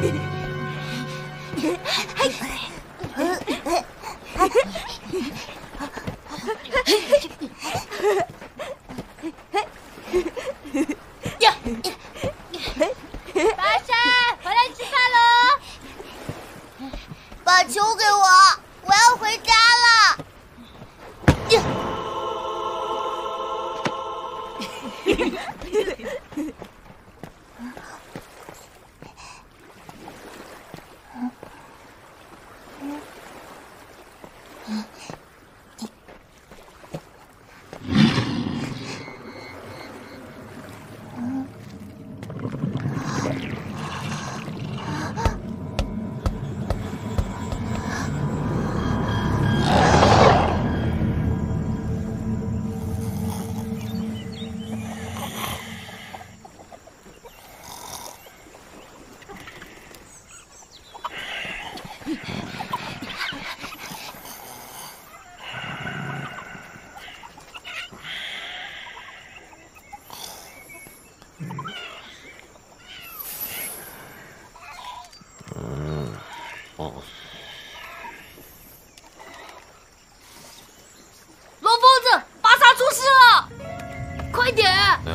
巴山，回来吃饭喽！把球给我，我要回家了。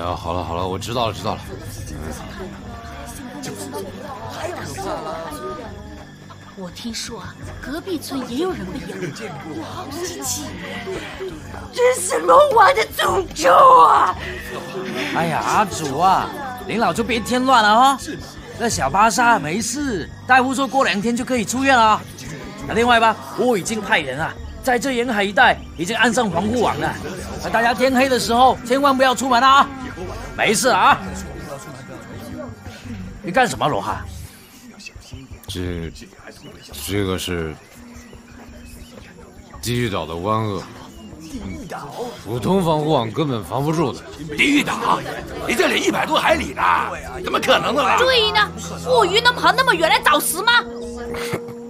呀，好了好了，我知道了知道了。我听说啊，隔壁村也有人被咬了，我好稀奇。这是龙王的诅咒啊！哎呀，阿祖啊，您老就别添乱了哈。那小巴萨没事，大夫说过两天就可以出院了。那另外吧，我已经派人啊，在这沿海一带已经安上防护网了。那大家天黑的时候千万不要出门啊！没事啊。你干什么，罗汉？这这个是地狱岛的湾鳄，普通防护网根本防不住的。地狱岛，离这里一百多海里呢，怎么可能的啦？对呢，鳄鱼能跑那么远来找食吗？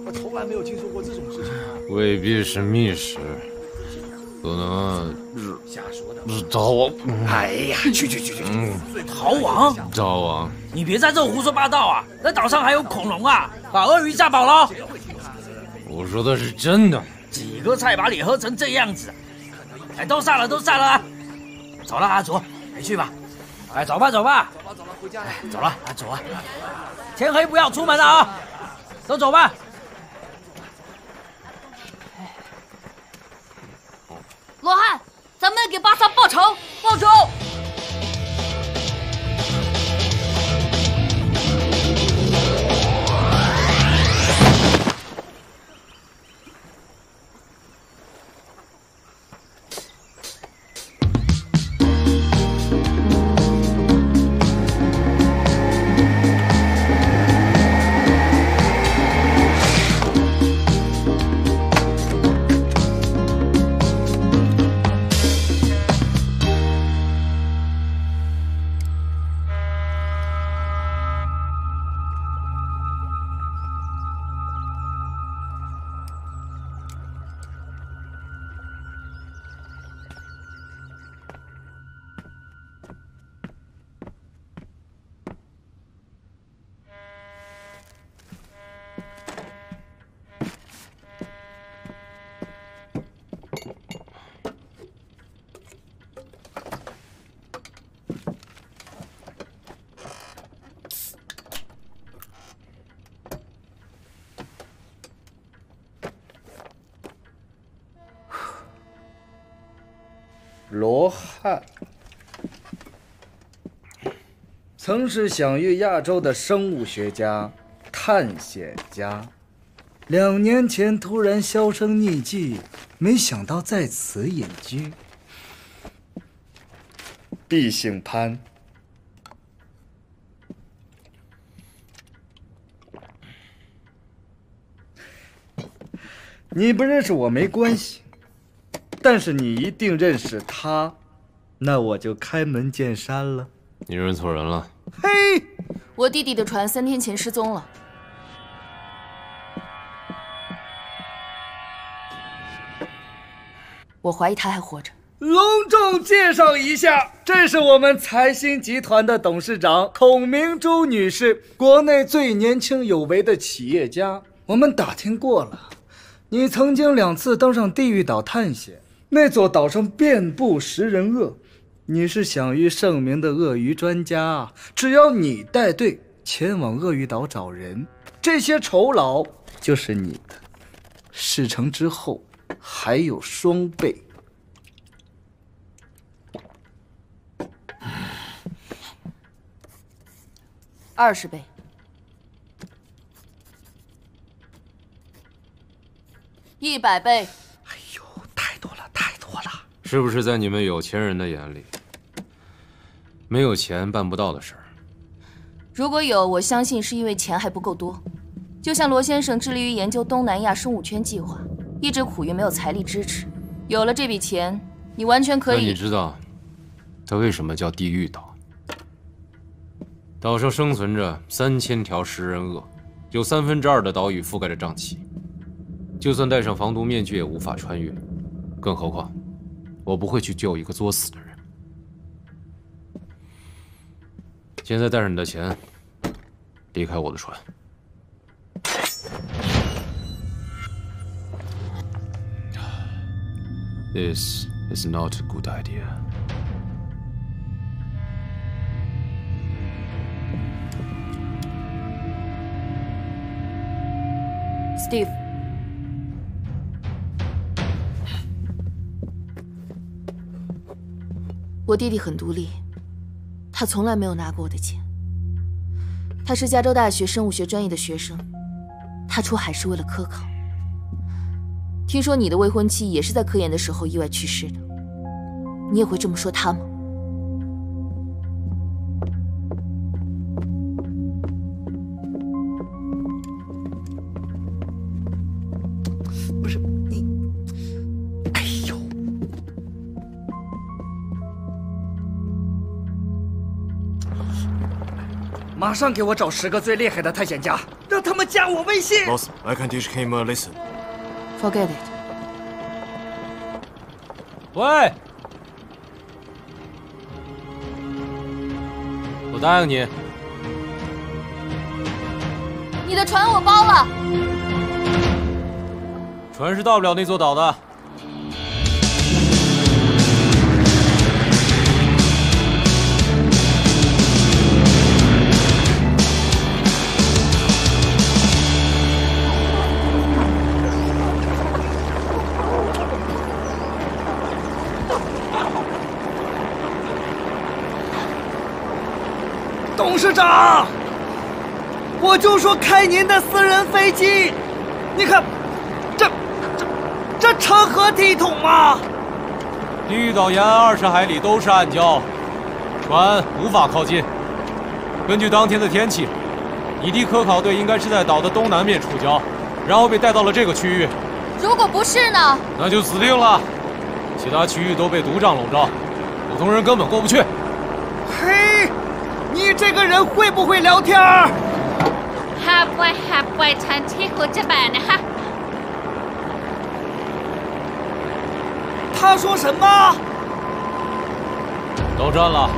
我从来没有听说过这种事情。未必是觅食，可能是逃亡。哎呀，去去去去！嗯，逃亡？逃亡？你别在这胡说八道啊！那岛上还有恐龙啊，把鳄鱼吓跑了。我说的是真的。几个菜把你喝成这样子，哎，都散了，都散了，走了，阿祖，回去吧。哎，走吧，走吧，走了走了，回家。哎，走了，啊，走啊！天黑不要出门了啊！都走吧。罗汉，咱们给巴萨报仇，报仇！罗汉曾是享誉亚洲的生物学家、探险家，两年前突然销声匿迹，没想到在此隐居。毕姓潘，你不认识我没关系。但是你一定认识他，那我就开门见山了。你认错人了。嘿，我弟弟的船三天前失踪了，我怀疑他还活着。隆重介绍一下，这是我们财新集团的董事长孔明珠女士，国内最年轻有为的企业家。我们打听过了，你曾经两次登上地狱岛探险，那座岛上遍布食人鳄，你是享誉盛名的鳄鱼专家。只要你带队前往鳄鱼岛找人，这些酬劳就是你的。事成之后，还有双倍。二十倍，一百倍。是不是在你们有钱人的眼里，没有钱办不到的事儿？如果有，我相信是因为钱还不够多。就像罗先生致力于研究东南亚生物圈计划，一直苦于没有财力支持。有了这笔钱，你完全可以。那你知道，它为什么叫地狱岛？岛上生存着三千条食人鳄，有三分之二的岛屿覆盖着瘴气，就算戴上防毒面具也无法穿越。更何况，我不会去救一个作死的人。现在带上你的钱，离开我的船。This is not a good idea. Steve，我弟弟很独立，他从来没有拿过我的钱。他是加州大学生物学专业的学生，他出海是为了科考。听说你的未婚妻也是在科研的时候意外去世的，你也会这么说他吗？不是马上给我找十个最厉害的探险家，让他们加我微信。Boss, I can teach him a lesson. Forget it。喂，我答应你，你的船我包了。船是到不了那座岛的。董事长，我就说开您的私人飞机，你看，这这这成何体统啊！地狱岛沿岸二十海里都是暗礁，船无法靠近。根据当天的天气，你的科考队应该是在岛的东南面触礁，然后被带到了这个区域。如果不是呢？那就死定了。其他区域都被毒瘴笼罩，普通人根本过不去。你这个人会不会聊天儿？哈，哈，呢哈。他说什么？到站了。